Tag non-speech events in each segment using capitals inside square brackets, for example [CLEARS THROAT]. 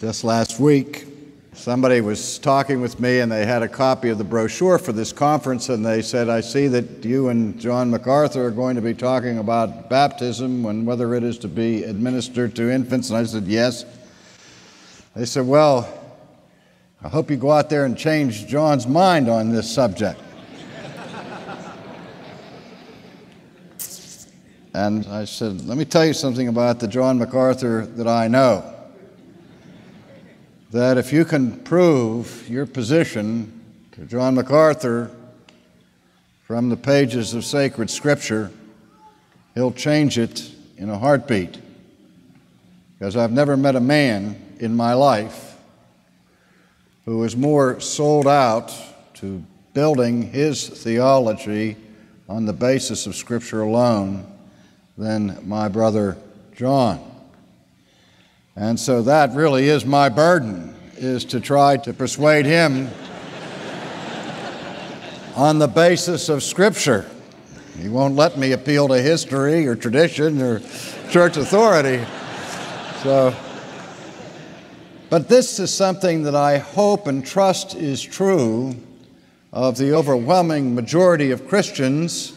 Just last week, somebody was talking with me and they had a copy of the brochure for this conference and they said, I see that you and John MacArthur are going to be talking about baptism and whether it is to be administered to infants. And I said, Yes. They said, Well, I hope you go out there and change John's mind on this subject. and I said, Let me tell you something about the John MacArthur that I know that if you can prove your position to John MacArthur from the pages of sacred scripture, he'll change it in a heartbeat. Because I've never met a man in my life who is more sold out to building his theology on the basis of Scripture alone than my brother John. And so that really is my burden, is to try to persuade him on the basis of Scripture. He won't let me appeal to history or tradition or church authority. So, but this is something that I hope and trust is true of the overwhelming majority of Christians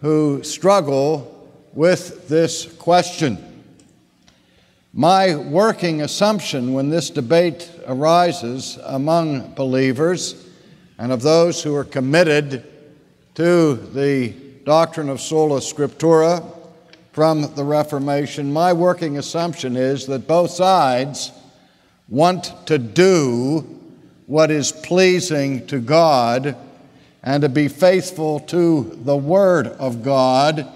who struggle with this question. My working assumption when this debate arises among believers and of those who are committed to the doctrine of sola scriptura from the Reformation, my working assumption is that both sides want to do what is pleasing to God and to be faithful to the Word of God.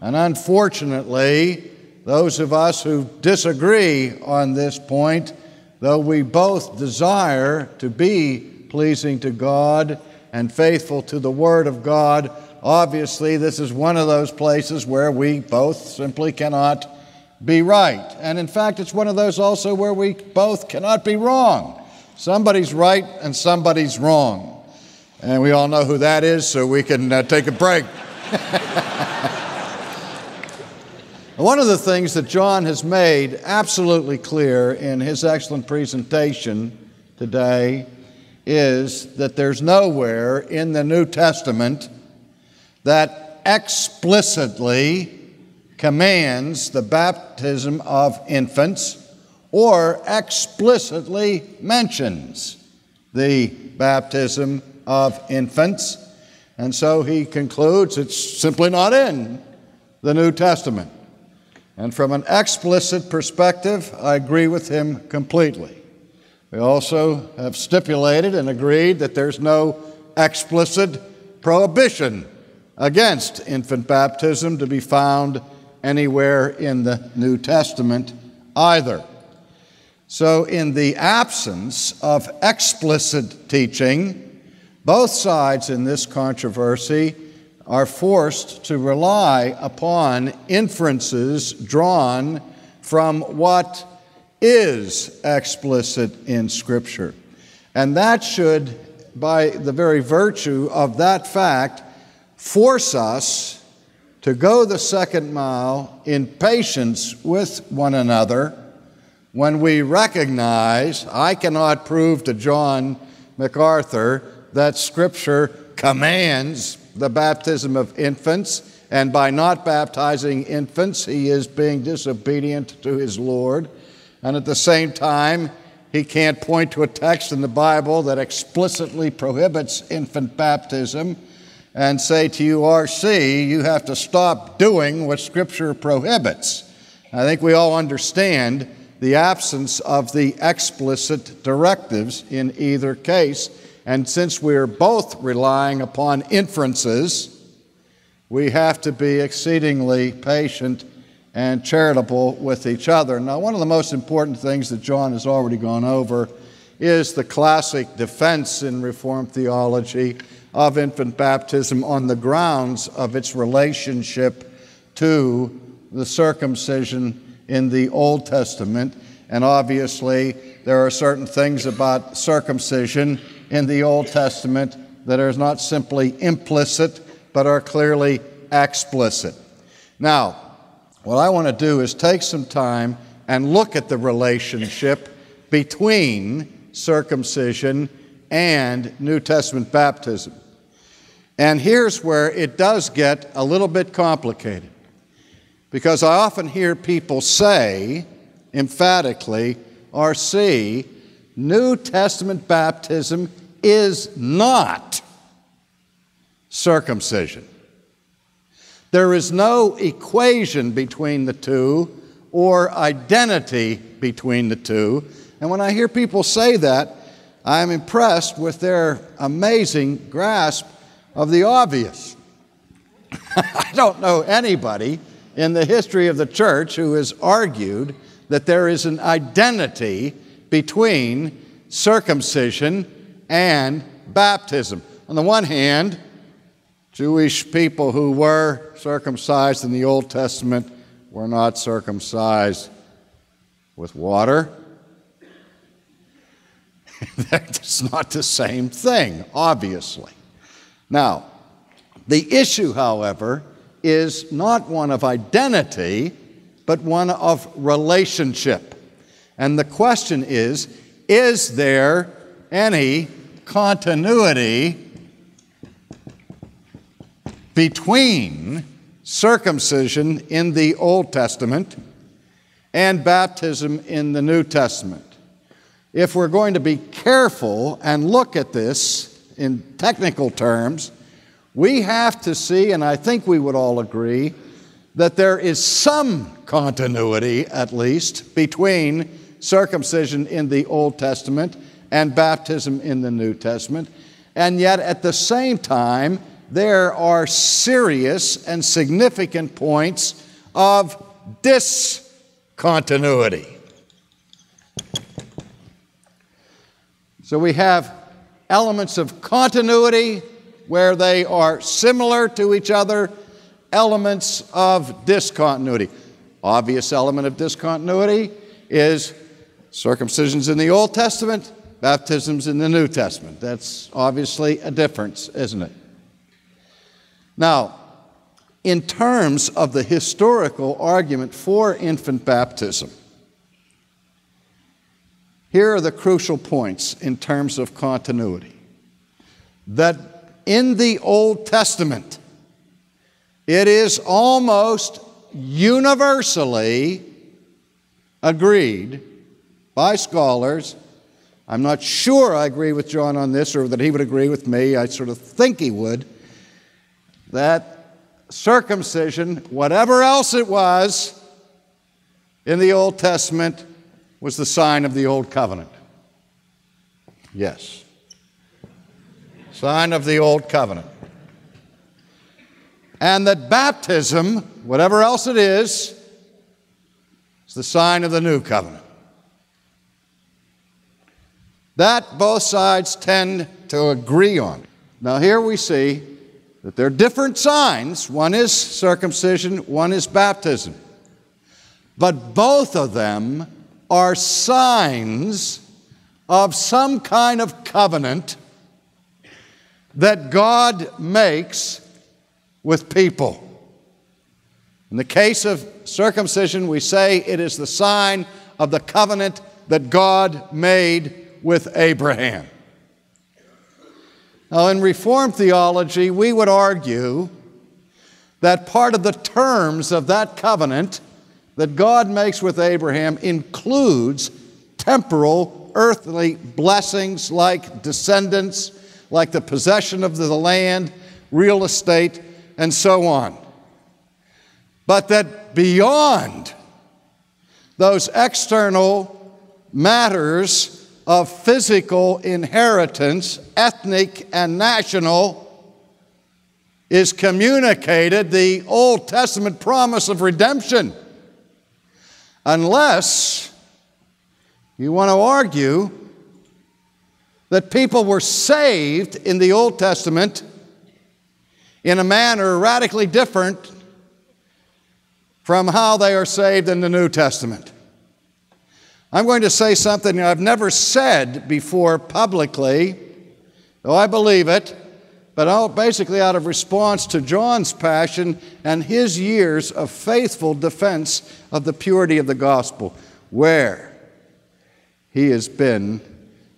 And unfortunately, those of us who disagree on this point, though we both desire to be pleasing to God and faithful to the Word of God, obviously this is one of those places where we both simply cannot be right. And in fact, it's one of those also where we both cannot be wrong. Somebody's right and somebody's wrong. And we all know who that is, so we can uh, take a break. [LAUGHS] One of the things that John has made absolutely clear in his excellent presentation today is that there's nowhere in the New Testament that explicitly commands the baptism of infants or explicitly mentions the baptism of infants. And so he concludes it's simply not in the New Testament. And from an explicit perspective, I agree with him completely. We also have stipulated and agreed that there's no explicit prohibition against infant baptism to be found anywhere in the New Testament either. So, in the absence of explicit teaching, both sides in this controversy are forced to rely upon inferences drawn from what is explicit in Scripture. And that should, by the very virtue of that fact, force us to go the second mile in patience with one another when we recognize I cannot prove to John MacArthur that Scripture commands the baptism of infants, and by not baptizing infants, he is being disobedient to his Lord. And at the same time, he can't point to a text in the Bible that explicitly prohibits infant baptism and say to you, RC, you have to stop doing what Scripture prohibits. I think we all understand the absence of the explicit directives in either case. And since we're both relying upon inferences, we have to be exceedingly patient and charitable with each other. Now, one of the most important things that John has already gone over is the classic defense in Reformed theology of infant baptism on the grounds of its relationship to the circumcision in the Old Testament. And obviously, there are certain things about circumcision in the Old Testament that are not simply implicit, but are clearly explicit. Now, what I want to do is take some time and look at the relationship between circumcision and New Testament baptism. And here's where it does get a little bit complicated. Because I often hear people say emphatically or see New Testament baptism is not circumcision. There is no equation between the two or identity between the two. And when I hear people say that, I'm impressed with their amazing grasp of the obvious. [LAUGHS] I don't know anybody in the history of the church who has argued that there is an identity between circumcision and baptism. On the one hand, Jewish people who were circumcised in the Old Testament were not circumcised with water. [LAUGHS] That's not the same thing, obviously. Now, the issue, however, is not one of identity, but one of relationship. And the question is is there any continuity between circumcision in the Old Testament and baptism in the New Testament? If we're going to be careful and look at this in technical terms, we have to see, and I think we would all agree, that there is some continuity, at least, between circumcision in the Old Testament and baptism in the New Testament. And yet, at the same time, there are serious and significant points of discontinuity. So we have elements of continuity where they are similar to each other, elements of discontinuity. Obvious element of discontinuity is circumcisions in the Old Testament, baptisms in the New Testament. That's obviously a difference, isn't it? Now, in terms of the historical argument for infant baptism, here are the crucial points in terms of continuity. That in the Old Testament, it is almost universally agreed by scholars. I'm not sure I agree with John on this or that he would agree with me. I sort of think he would. That circumcision, whatever else it was in the Old Testament, was the sign of the Old Covenant. Yes sign of the old covenant. And that baptism, whatever else it is, is the sign of the new covenant. That both sides tend to agree on. Now, here we see that there are different signs. One is circumcision, one is baptism. But both of them are signs of some kind of covenant that God makes with people. In the case of circumcision, we say it is the sign of the covenant that God made with Abraham. Now, in Reformed theology, we would argue that part of the terms of that covenant that God makes with Abraham includes temporal, earthly blessings like descendants like the possession of the land, real estate, and so on. But that beyond those external matters of physical inheritance, ethnic and national, is communicated the Old Testament promise of redemption. Unless you want to argue that people were saved in the Old Testament in a manner radically different from how they are saved in the New Testament. I'm going to say something I've never said before publicly, though I believe it, but basically out of response to John's passion and his years of faithful defense of the purity of the gospel. Where he has been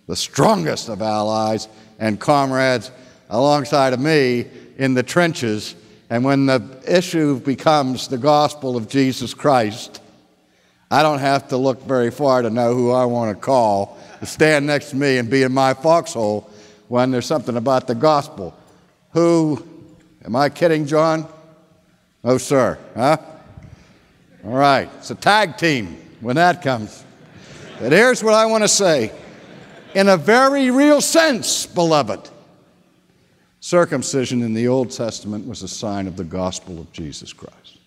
the strongest of allies and comrades alongside of me in the trenches. And when the issue becomes the gospel of Jesus Christ, I don't have to look very far to know who I want to call to stand next to me and be in my foxhole when there's something about the gospel. Who, am I kidding, John? No, sir. Huh? All right, it's a tag team when that comes. But here's what I want to say in a very real sense, beloved. Circumcision in the Old Testament was a sign of the gospel of Jesus Christ.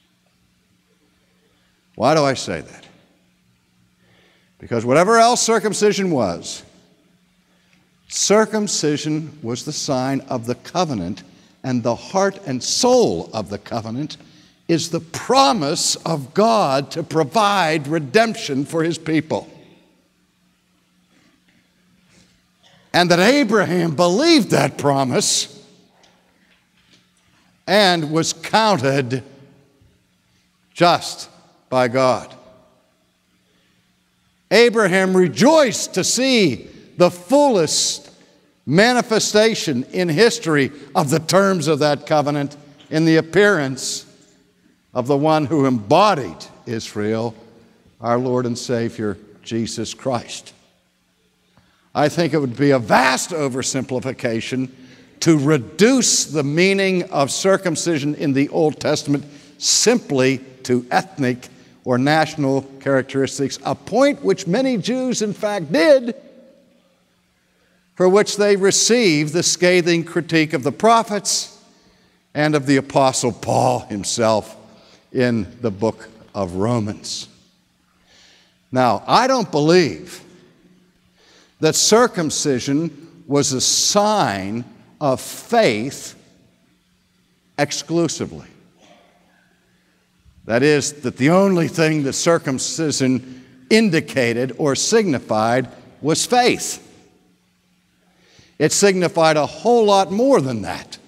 Why do I say that? Because whatever else circumcision was, circumcision was the sign of the covenant, and the heart and soul of the covenant is the promise of God to provide redemption for his people. And that Abraham believed that promise and was counted just by God. Abraham rejoiced to see the fullest manifestation in history of the terms of that covenant in the appearance of the one who embodied Israel, our Lord and Savior, Jesus Christ. I think it would be a vast oversimplification to reduce the meaning of circumcision in the Old Testament simply to ethnic or national characteristics, a point which many Jews, in fact, did, for which they received the scathing critique of the prophets and of the Apostle Paul himself in the book of Romans. Now, I don't believe that circumcision was a sign of faith exclusively. That is, that the only thing that circumcision indicated or signified was faith. It signified a whole lot more than that,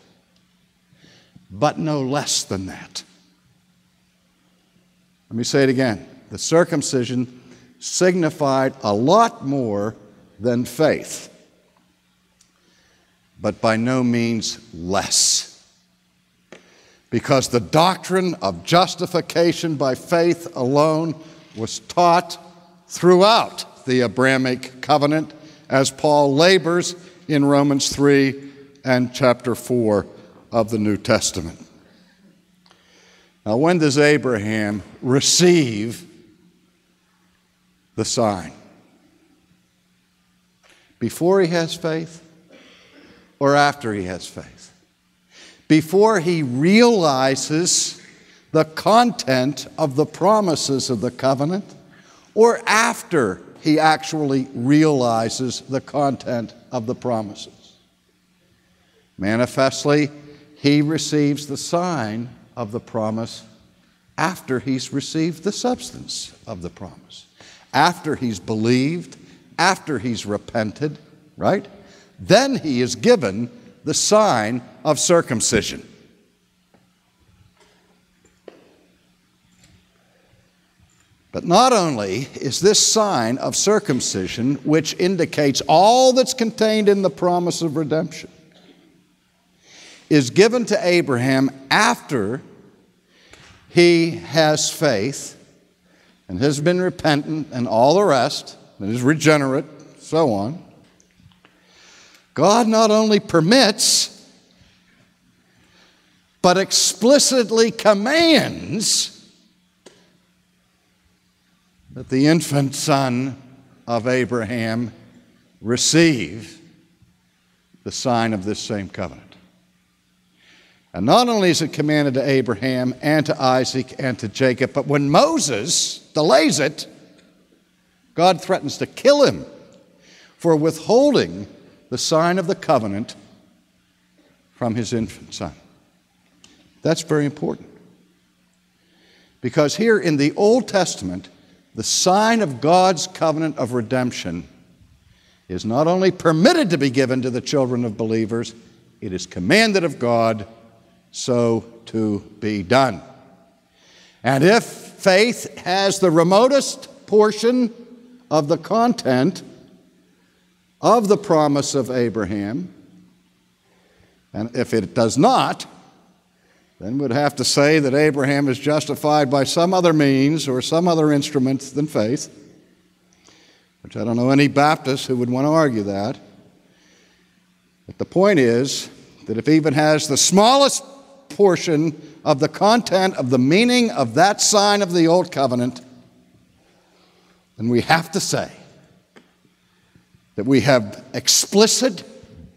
but no less than that. Let me say it again. The circumcision signified a lot more than faith, but by no means less because the doctrine of justification by faith alone was taught throughout the Abrahamic covenant as Paul labors in Romans 3 and chapter 4 of the New Testament. Now, when does Abraham receive the sign? Before he has faith or after he has faith? Before he realizes the content of the promises of the covenant or after he actually realizes the content of the promises. Manifestly, he receives the sign of the promise after he's received the substance of the promise, after he's believed, after he's repented, right? Then he is given the sign of circumcision. But not only is this sign of circumcision, which indicates all that's contained in the promise of redemption, is given to Abraham after he has faith and has been repentant and all the rest, and is regenerate, so on. God not only permits, but explicitly commands that the infant son of Abraham receive the sign of this same covenant. And not only is it commanded to Abraham and to Isaac and to Jacob, but when Moses delays it, God threatens to kill him for withholding the sign of the covenant from his infant son. That's very important. Because here in the Old Testament, the sign of God's covenant of redemption is not only permitted to be given to the children of believers, it is commanded of God so to be done. And if faith has the remotest portion of the content of the promise of Abraham. And if it does not, then we'd have to say that Abraham is justified by some other means or some other instrument than faith, which I don't know any Baptist who would want to argue that. But the point is that if even has the smallest portion of the content of the meaning of that sign of the Old Covenant, then we have to say that we have explicit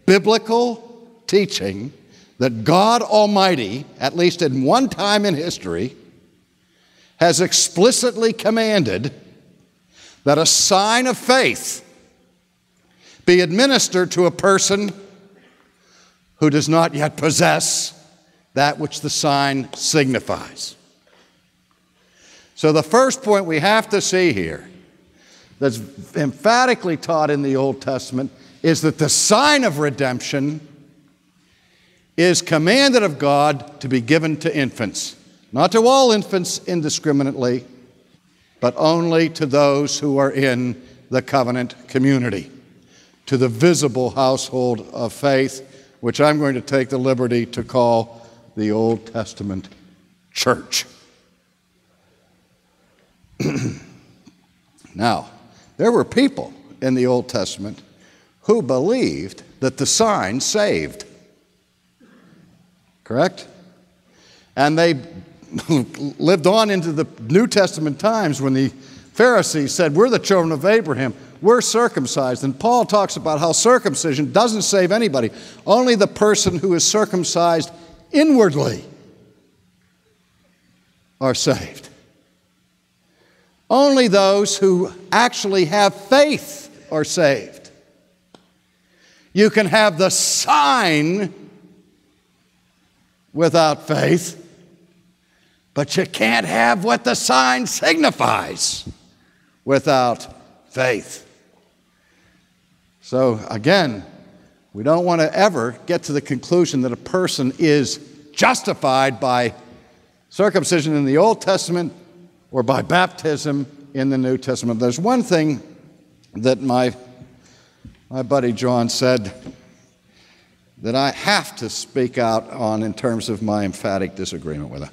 biblical teaching that God Almighty, at least in one time in history, has explicitly commanded that a sign of faith be administered to a person who does not yet possess that which the sign signifies. So, the first point we have to see here that's emphatically taught in the Old Testament is that the sign of redemption is commanded of God to be given to infants, not to all infants indiscriminately, but only to those who are in the covenant community, to the visible household of faith, which I'm going to take the liberty to call the Old Testament church. [CLEARS THROAT] now, there were people in the Old Testament who believed that the sign saved. Correct? And they [LAUGHS] lived on into the New Testament times when the Pharisees said, We're the children of Abraham. We're circumcised. And Paul talks about how circumcision doesn't save anybody, only the person who is circumcised inwardly are saved. Only those who actually have faith are saved. You can have the sign without faith, but you can't have what the sign signifies without faith. So, again, we don't want to ever get to the conclusion that a person is justified by circumcision in the Old Testament or by baptism in the New Testament. There's one thing that my, my buddy John said that I have to speak out on in terms of my emphatic disagreement with it.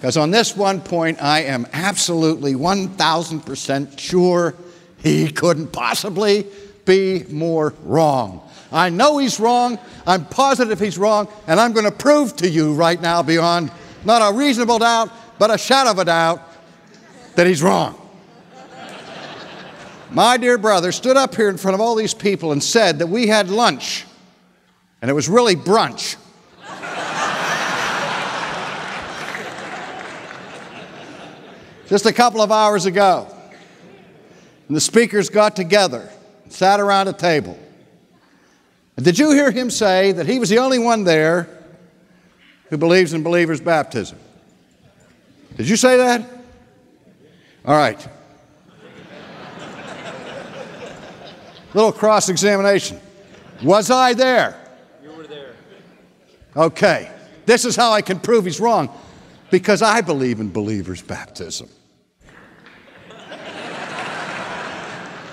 Because on this one point, I am absolutely 1,000% sure he couldn't possibly be more wrong. I know he's wrong. I'm positive he's wrong. And I'm going to prove to you right now, beyond not a reasonable doubt, but a shadow of a doubt, that he's wrong. My dear brother stood up here in front of all these people and said that we had lunch, and it was really brunch. Just a couple of hours ago. And the speakers got together, and sat around a table. And did you hear him say that he was the only one there who believes in believers' baptism? Did you say that? All right. [LAUGHS] Little cross examination. Was I there? You were there. Okay. This is how I can prove he's wrong because I believe in believers' baptism.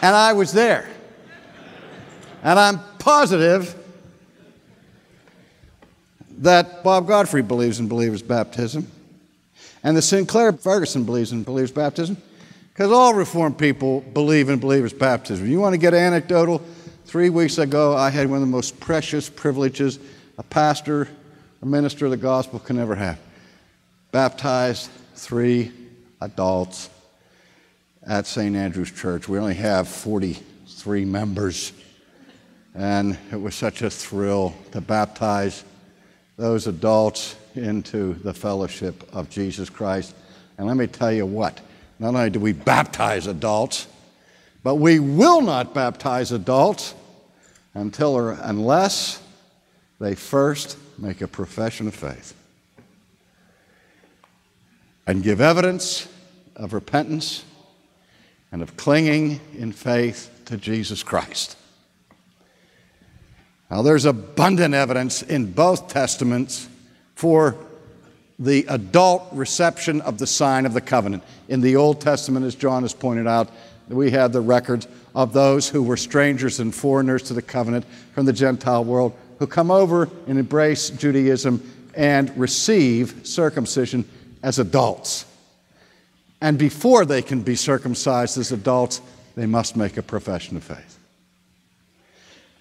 and I was there. And I'm positive that Bob Godfrey believes in believers' baptism. And the Sinclair Ferguson believes in believers' baptism. Because all Reformed people believe in believers' baptism. You want to get anecdotal? Three weeks ago, I had one of the most precious privileges a pastor, a minister of the gospel can ever have. Baptized three adults at St. Andrew's Church. We only have 43 members. And it was such a thrill to baptize those adults into the fellowship of Jesus Christ. And let me tell you what, not only do we baptize adults, but we will not baptize adults until or unless they first make a profession of faith and give evidence of repentance and of clinging in faith to Jesus Christ. Now, there's abundant evidence in both Testaments for the adult reception of the sign of the covenant. In the Old Testament, as John has pointed out, we have the records of those who were strangers and foreigners to the covenant from the Gentile world who come over and embrace Judaism and receive circumcision as adults. And before they can be circumcised as adults, they must make a profession of faith.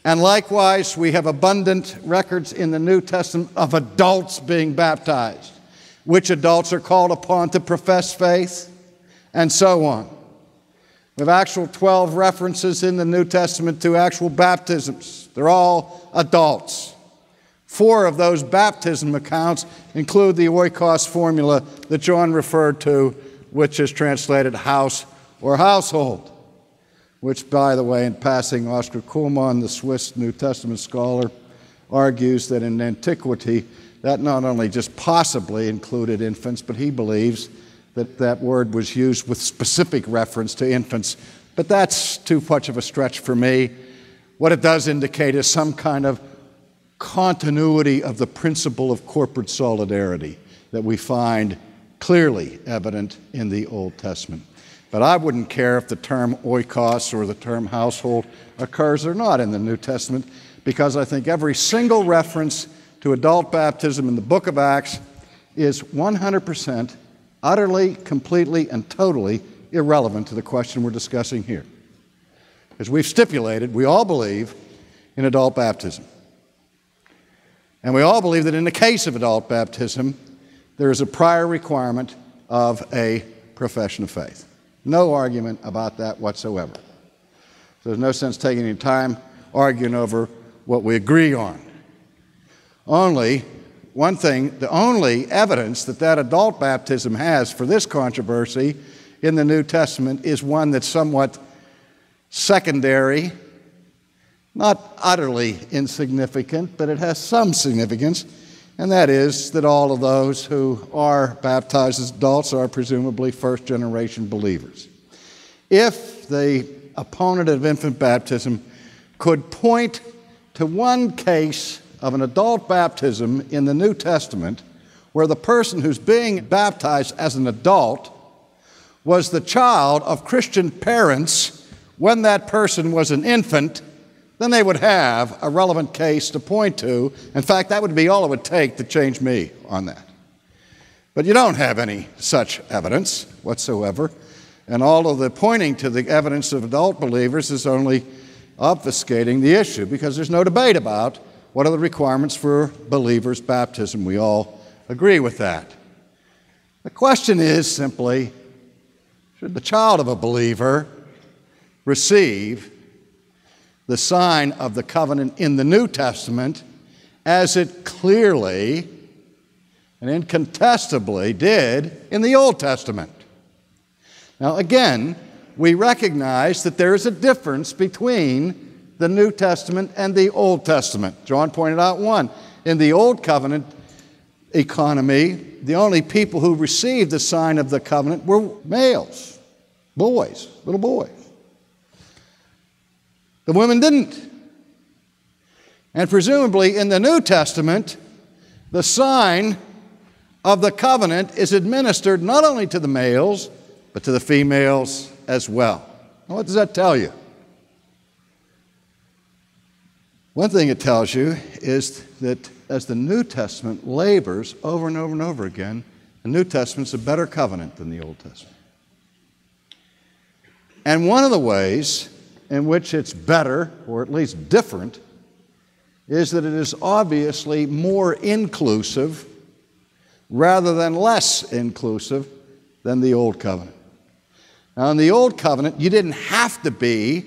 And likewise, we have abundant records in the New Testament of adults being baptized, which adults are called upon to profess faith, and so on. We have actual 12 references in the New Testament to actual baptisms. They're all adults. Four of those baptism accounts include the oikos formula that John referred to, which is translated house or household, which, by the way, in passing, Oscar Cullmann, the Swiss New Testament scholar, argues that in antiquity, that not only just possibly included infants, but he believes that that word was used with specific reference to infants. But that's too much of a stretch for me. What it does indicate is some kind of continuity of the principle of corporate solidarity that we find clearly evident in the Old Testament. But I wouldn't care if the term oikos or the term household occurs or not in the New Testament, because I think every single reference to adult baptism in the book of Acts is 100% utterly, completely, and totally irrelevant to the question we're discussing here. As we've stipulated, we all believe in adult baptism. And we all believe that in the case of adult baptism, there is a prior requirement of a profession of faith. No argument about that whatsoever. So there's no sense taking any time arguing over what we agree on. Only one thing, the only evidence that that adult baptism has for this controversy in the New Testament is one that's somewhat secondary not utterly insignificant, but it has some significance, and that is that all of those who are baptized as adults are presumably first generation believers. If the opponent of infant baptism could point to one case of an adult baptism in the New Testament where the person who's being baptized as an adult was the child of Christian parents when that person was an infant then they would have a relevant case to point to. In fact, that would be all it would take to change me on that. But you don't have any such evidence whatsoever. And all of the pointing to the evidence of adult believers is only obfuscating the issue because there's no debate about what are the requirements for believers' baptism. We all agree with that. The question is simply should the child of a believer receive the sign of the covenant in the New Testament as it clearly and incontestably did in the Old Testament. Now, again, we recognize that there is a difference between the New Testament and the Old Testament. John pointed out one. In the Old Covenant economy, the only people who received the sign of the covenant were males, boys, little boys. The women didn't. And presumably in the New Testament, the sign of the covenant is administered not only to the males, but to the females as well. Now, what does that tell you? One thing it tells you is that as the New Testament labors over and over and over again, the New Testament's a better covenant than the Old Testament. And one of the ways in which it's better, or at least different, is that it is obviously more inclusive rather than less inclusive than the Old Covenant. Now, in the Old Covenant, you didn't have to be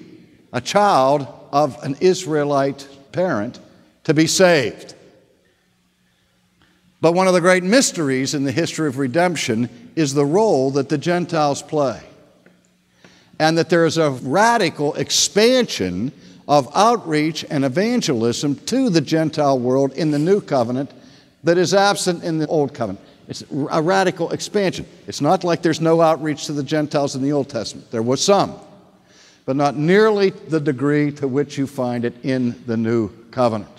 a child of an Israelite parent to be saved. But one of the great mysteries in the history of redemption is the role that the Gentiles play and that there is a radical expansion of outreach and evangelism to the Gentile world in the new covenant that is absent in the old covenant. It's a radical expansion. It's not like there's no outreach to the Gentiles in the Old Testament. There was some, but not nearly the degree to which you find it in the new covenant.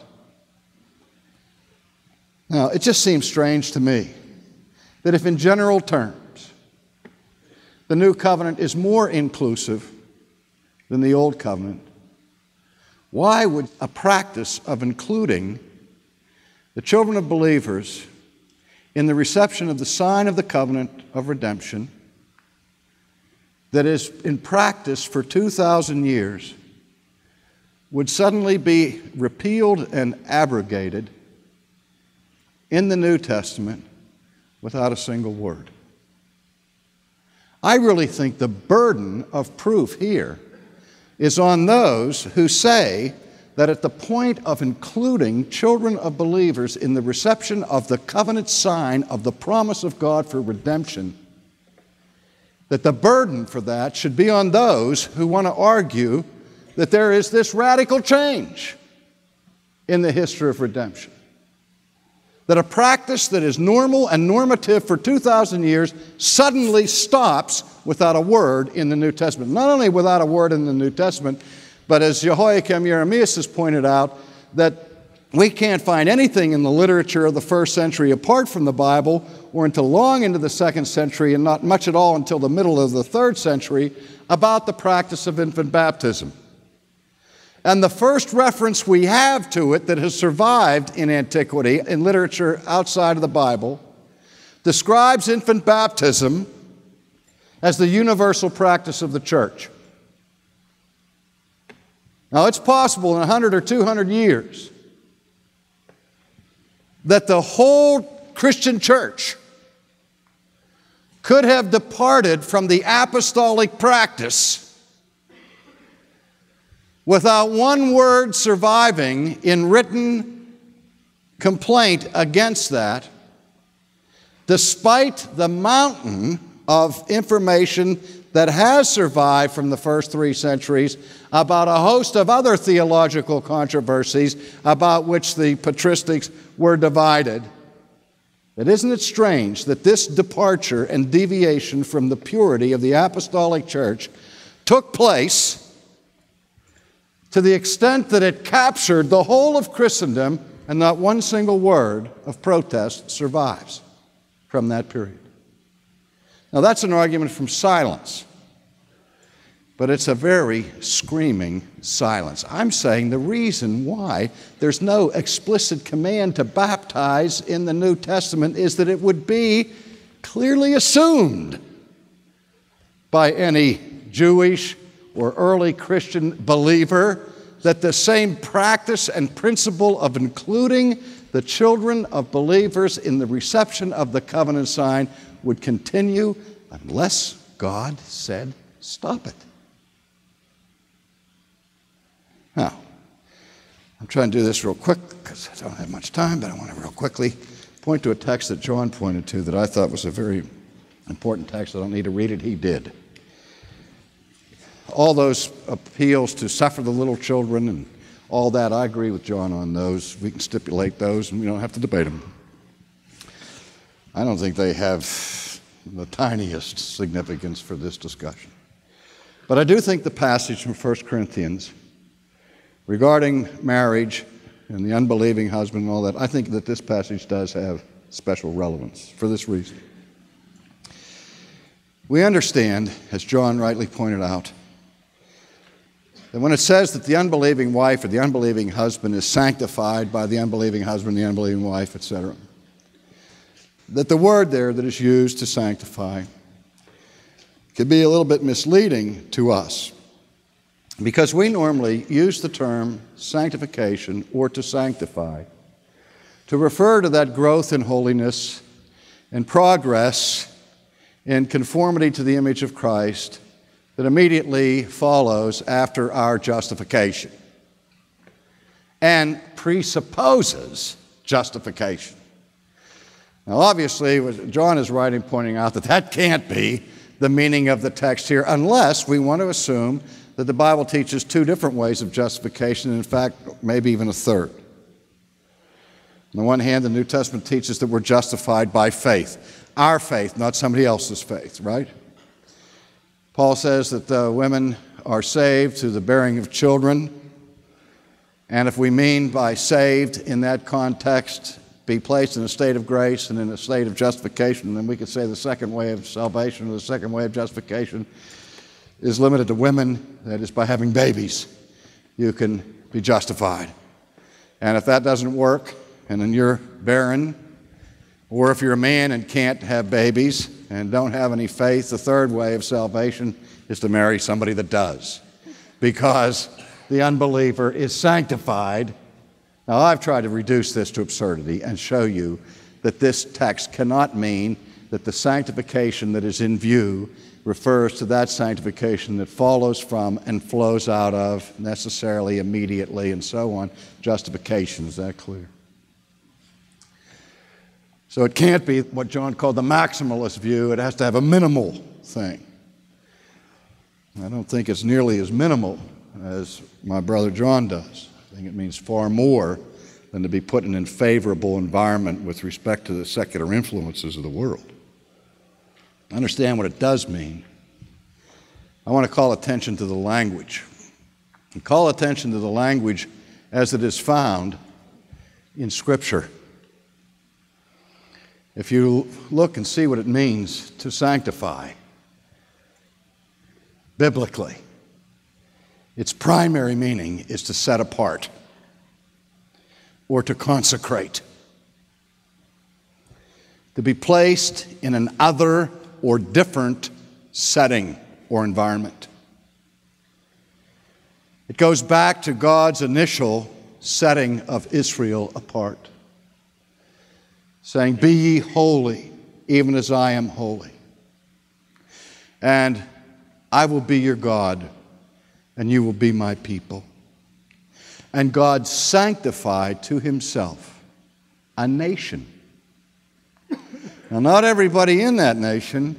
Now, it just seems strange to me that if, in general terms, the new covenant is more inclusive than the Old Covenant, why would a practice of including the children of believers in the reception of the sign of the covenant of redemption that is in practice for 2,000 years would suddenly be repealed and abrogated in the New Testament without a single word. I really think the burden of proof here is on those who say that at the point of including children of believers in the reception of the covenant sign of the promise of God for redemption, that the burden for that should be on those who want to argue that there is this radical change in the history of redemption. That a practice that is normal and normative for 2,000 years suddenly stops without a word in the New Testament. Not only without a word in the New Testament, but as Joachim Jeremias has pointed out, that we can't find anything in the literature of the first century apart from the Bible or until long into the second century and not much at all until the middle of the third century about the practice of infant baptism. And the first reference we have to it that has survived in antiquity, in literature outside of the Bible, describes infant baptism as the universal practice of the church. Now, it's possible in 100 or 200 years that the whole Christian church could have departed from the apostolic practice without one word surviving in written complaint against that, despite the mountain of information that has survived from the first three centuries about a host of other theological controversies about which the patristics were divided. But isn't it strange that this departure and deviation from the purity of the apostolic church took place to the extent that it captured the whole of Christendom and not one single word of protest survives from that period? Now, that's an argument from silence, but it's a very screaming silence. I'm saying the reason why there's no explicit command to baptize in the New Testament is that it would be clearly assumed by any Jewish or early Christian believer that the same practice and principle of including the children of believers in the reception of the covenant sign would continue unless God said, stop it. Now, I'm trying to do this real quick because I don't have much time, but I want to real quickly point to a text that John pointed to that I thought was a very important text. I don't need to read it, he did. All those appeals to suffer the little children and all that, I agree with John on those. We can stipulate those and we don't have to debate them. I don't think they have the tiniest significance for this discussion. But I do think the passage from 1 Corinthians regarding marriage and the unbelieving husband and all that, I think that this passage does have special relevance for this reason. We understand, as John rightly pointed out, that when it says that the unbelieving wife or the unbelieving husband is sanctified by the unbelieving husband, the unbelieving wife, etc., that the word there that is used to sanctify could be a little bit misleading to us because we normally use the term sanctification or to sanctify to refer to that growth in holiness and progress in conformity to the image of Christ that immediately follows after our justification and presupposes justification. Now, obviously, John is writing pointing out that that can't be the meaning of the text here unless we want to assume that the Bible teaches two different ways of justification, in fact, maybe even a third. On the one hand, the New Testament teaches that we're justified by faith, our faith, not somebody else's faith, right? Paul says that the women are saved through the bearing of children. And if we mean by saved in that context be placed in a state of grace and in a state of justification, then we could say the second way of salvation or the second way of justification is limited to women, that is, by having babies, you can be justified. And if that doesn't work, and then you're barren, or if you're a man and can't have babies and don't have any faith, the third way of salvation is to marry somebody that does. Because the unbeliever is sanctified. Now, I've tried to reduce this to absurdity and show you that this text cannot mean that the sanctification that is in view refers to that sanctification that follows from and flows out of necessarily immediately and so on. Justification, is that clear? So it can't be what John called the maximalist view, it has to have a minimal thing. I don't think it's nearly as minimal as my brother John does. I think it means far more than to be put in an favorable environment with respect to the secular influences of the world. Understand what it does mean. I want to call attention to the language. And call attention to the language as it is found in Scripture. If you look and see what it means to sanctify biblically, its primary meaning is to set apart or to consecrate, to be placed in an other or different setting or environment. It goes back to God's initial setting of Israel apart saying, Be ye holy, even as I am holy. And I will be your God, and you will be my people. And God sanctified to himself a nation. Now, not everybody in that nation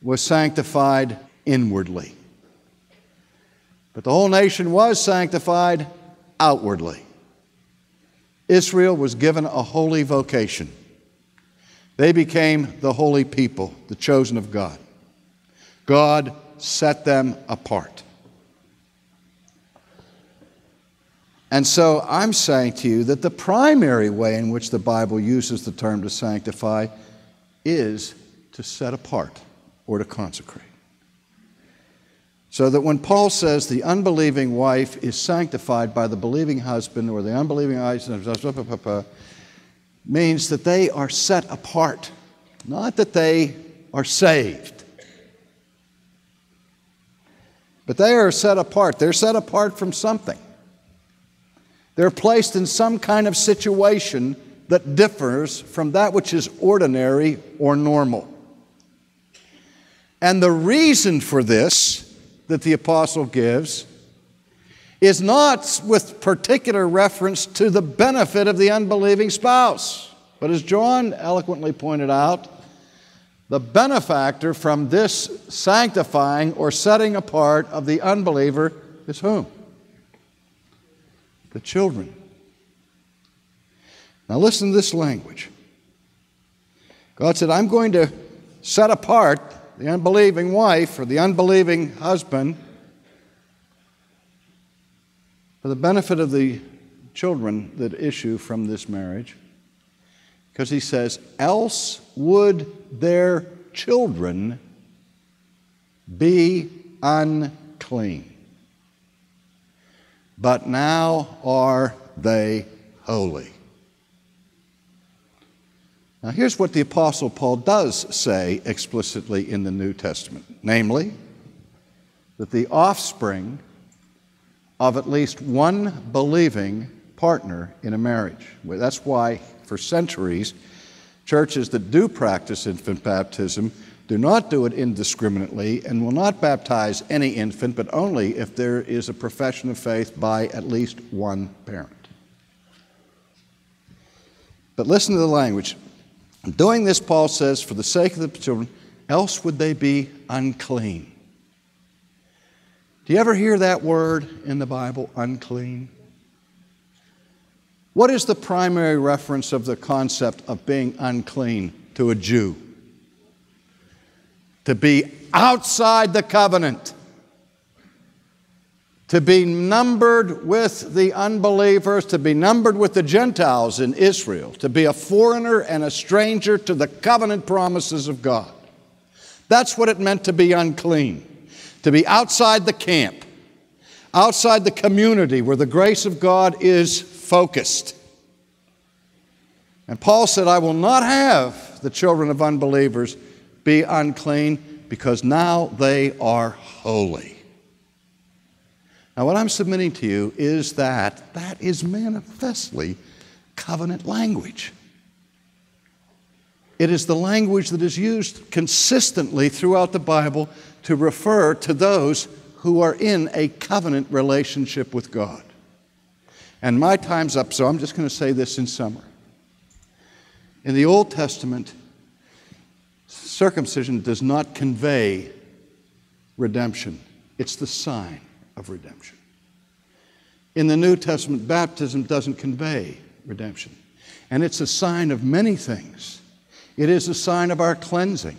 was sanctified inwardly, but the whole nation was sanctified outwardly. Israel was given a holy vocation. They became the holy people, the chosen of God. God set them apart. And so I'm saying to you that the primary way in which the Bible uses the term to sanctify is to set apart or to consecrate. So that when Paul says the unbelieving wife is sanctified by the believing husband or the unbelieving husband means that they are set apart, not that they are saved. But they are set apart. They're set apart from something. They're placed in some kind of situation that differs from that which is ordinary or normal. And the reason for this that the apostle gives is not with particular reference to the benefit of the unbelieving spouse, but as John eloquently pointed out, the benefactor from this sanctifying or setting apart of the unbeliever is whom? The children. Now, listen to this language. God said, I'm going to set apart the unbelieving wife or the unbelieving husband for the benefit of the children that issue from this marriage. Because he says, else would their children be unclean. But now are they holy. Now, here's what the Apostle Paul does say explicitly in the New Testament namely, that the offspring of at least one believing partner in a marriage. That's why, for centuries, churches that do practice infant baptism do not do it indiscriminately and will not baptize any infant, but only if there is a profession of faith by at least one parent. But listen to the language. Doing this, Paul says, for the sake of the children, else would they be unclean. Do you ever hear that word in the Bible, unclean? What is the primary reference of the concept of being unclean to a Jew? To be outside the covenant to be numbered with the unbelievers, to be numbered with the Gentiles in Israel, to be a foreigner and a stranger to the covenant promises of God. That's what it meant to be unclean, to be outside the camp, outside the community where the grace of God is focused. And Paul said, I will not have the children of unbelievers be unclean because now they are holy. Now, what I'm submitting to you is that that is manifestly covenant language. It is the language that is used consistently throughout the Bible to refer to those who are in a covenant relationship with God. And my time's up, so I'm just going to say this in summary. In the Old Testament, circumcision does not convey redemption, it's the sign of redemption. In the New Testament, baptism doesn't convey redemption, and it's a sign of many things. It is a sign of our cleansing.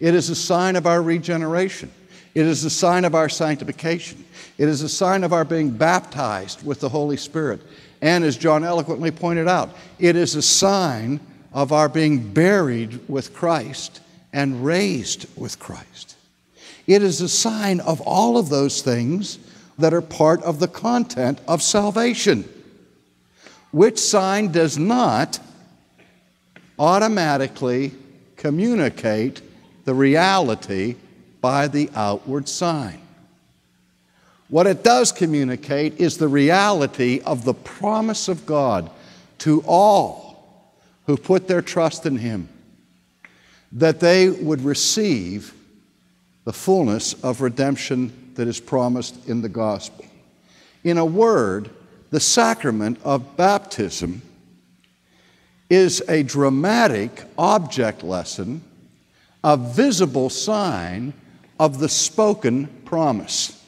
It is a sign of our regeneration. It is a sign of our sanctification. It is a sign of our being baptized with the Holy Spirit. And as John eloquently pointed out, it is a sign of our being buried with Christ and raised with Christ. It is a sign of all of those things that are part of the content of salvation. Which sign does not automatically communicate the reality by the outward sign. What it does communicate is the reality of the promise of God to all who put their trust in Him, that they would receive the fullness of redemption that is promised in the gospel. In a word, the sacrament of baptism is a dramatic object lesson, a visible sign of the spoken promise.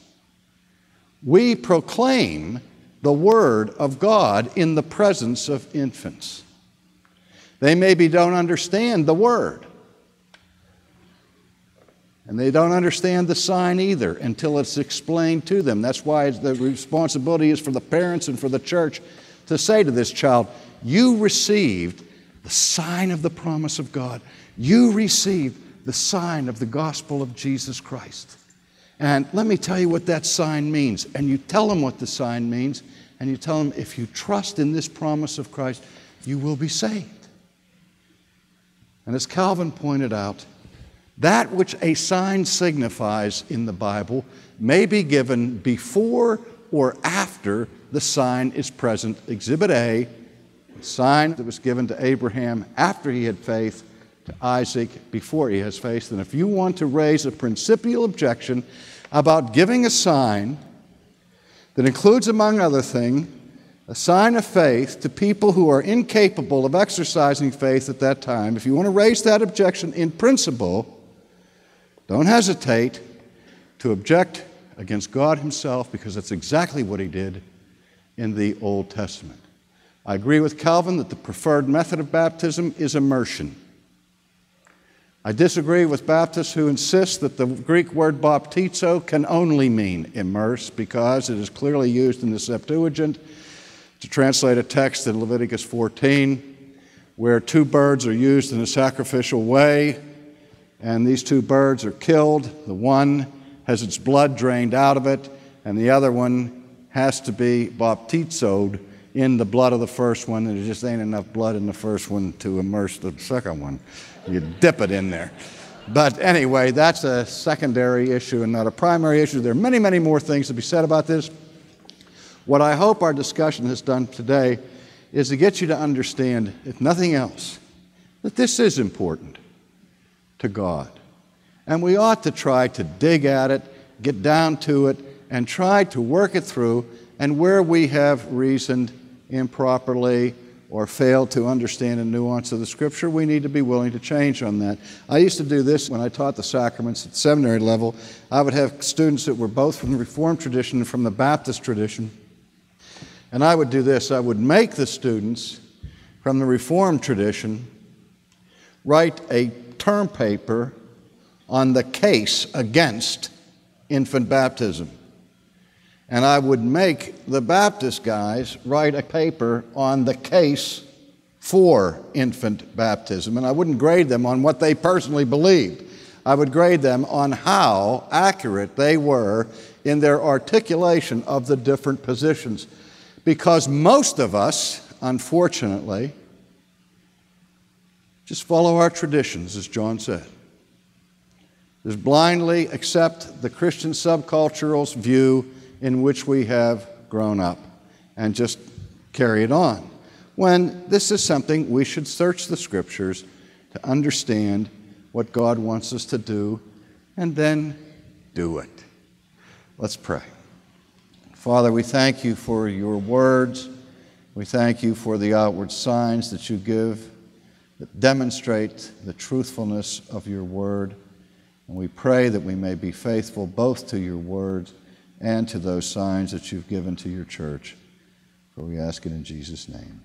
We proclaim the Word of God in the presence of infants. They maybe don't understand the Word. And they don't understand the sign either until it's explained to them. That's why the responsibility is for the parents and for the church to say to this child, you received the sign of the promise of God. You received the sign of the gospel of Jesus Christ. And let me tell you what that sign means. And you tell them what the sign means, and you tell them if you trust in this promise of Christ, you will be saved. And as Calvin pointed out, that which a sign signifies in the Bible may be given before or after the sign is present. Exhibit A the sign that was given to Abraham after he had faith, to Isaac before he has faith. And if you want to raise a principial objection about giving a sign that includes, among other things, a sign of faith to people who are incapable of exercising faith at that time, if you want to raise that objection in principle, don't hesitate to object against God Himself because that's exactly what He did in the Old Testament. I agree with Calvin that the preferred method of baptism is immersion. I disagree with Baptists who insist that the Greek word baptizo can only mean immerse because it is clearly used in the Septuagint to translate a text in Leviticus 14 where two birds are used in a sacrificial way, and these two birds are killed. The one has its blood drained out of it, and the other one has to be baptizoed in the blood of the first one, there just ain't enough blood in the first one to immerse the second one. You dip it in there. But anyway, that's a secondary issue and not a primary issue. There are many, many more things to be said about this. What I hope our discussion has done today is to get you to understand, if nothing else, that this is important to God. And we ought to try to dig at it, get down to it, and try to work it through. And where we have reasoned improperly or failed to understand a nuance of the scripture, we need to be willing to change on that. I used to do this when I taught the sacraments at seminary level. I would have students that were both from the Reformed tradition and from the Baptist tradition. And I would do this I would make the students from the Reformed tradition write a term paper on the case against infant baptism. And I would make the Baptist guys write a paper on the case for infant baptism. And I wouldn't grade them on what they personally believed. I would grade them on how accurate they were in their articulation of the different positions. Because most of us, unfortunately, just follow our traditions, as John said. Just blindly accept the Christian subcultural's view in which we have grown up and just carry it on. When this is something we should search the scriptures to understand what God wants us to do and then do it. Let's pray. Father, we thank you for your words. We thank you for the outward signs that you give that demonstrate the truthfulness of your word. And we pray that we may be faithful both to your word and to those signs that you've given to your church. For we ask it in Jesus' name.